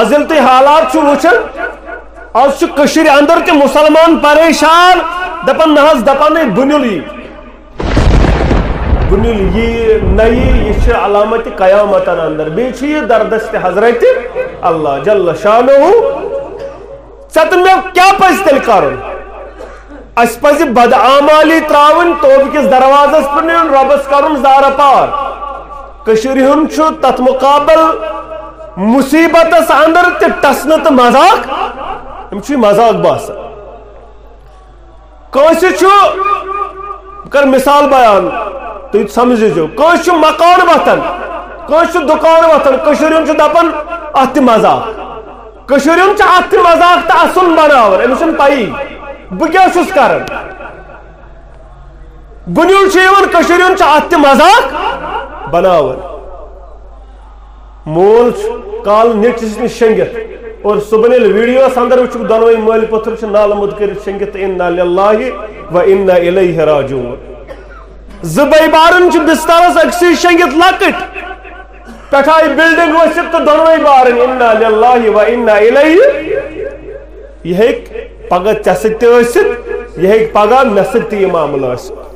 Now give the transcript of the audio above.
ازل تی حالات چھو وچھن آج چھو کشیر اندر تی مسلمان پریشان، دپن نحس دپن بنیل یہ بنیل یہ نئی، یہ چھ علامت قیامت اندر۔ بیچ یہ دردست حضرت اللہ جل شانہ۔ ستن میں کیا پس تل کرن اس پز بد آمالی تراون توب کس دروازس پر نیون ربس کرن زار پار۔ کشیر ہن چھو تت مقابل مصیبت اندر تے ٹسنت مذاق، ہم چھو مذاق باسا کانسی چھو کر مثال بیان، تو یہ سمجھے جو مکان وطن؟ کانسی دکان وطن؟ کشیر ہن دپن اہتی مذاق۔ کشیر مذاق تا اصل بناور امیشن پائی۔ بکیا چھوس کرن۔ بنیول چھو کشیر مذاق بناور مول کال نیٹ شنگت۔ اور صبح ویڈیو اندر وچ دونوئی مول پتھر چھ نال مد کر شنگت۔ انا للہ و انا الیہ راجعون۔ زبئی بارن چھ بستارس اکسی شنگت لکٹ۔ پٹھائی بلڈنگ وسط تو دونوئی بارن۔ انا للہ و انا الیہ یہ ایک پگہ ژے سۭتۍ تہِ ٲسِتھ یہ ایک پگہ مےٚ سۭتۍ تہِ یہِ معاملہٕ ٲسِتھ